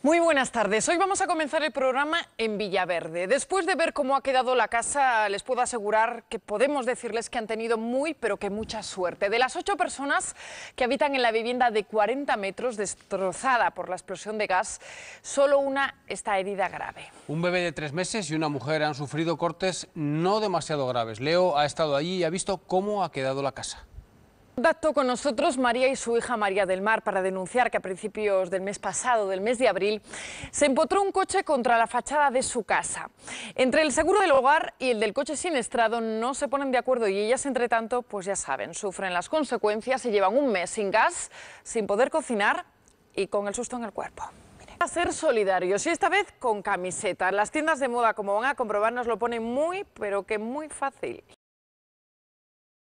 Muy buenas tardes. Hoy vamos a comenzar el programa en Villaverde. Después de ver cómo ha quedado la casa, les puedo asegurar que podemos decirles que han tenido muy, pero que mucha suerte. De las ocho personas que habitan en la vivienda de 40 metros destrozada por la explosión de gas, solo una está herida grave. Un bebé de tres meses y una mujer han sufrido cortes no demasiado graves. Leo ha estado allí y ha visto cómo ha quedado la casa. Contacto con nosotros María y su hija María del Mar para denunciar que a principios del mes pasado, del mes de abril, se empotró un coche contra la fachada de su casa. Entre el seguro del hogar y el del coche siniestrado no se ponen de acuerdo y ellas, entre tanto, pues ya saben, sufren las consecuencias, se llevan un mes sin gas, sin poder cocinar y con el susto en el cuerpo. A ser solidarios y esta vez con camiseta. Las tiendas de moda, como van a comprobar, nos lo ponen muy, pero que muy fácil.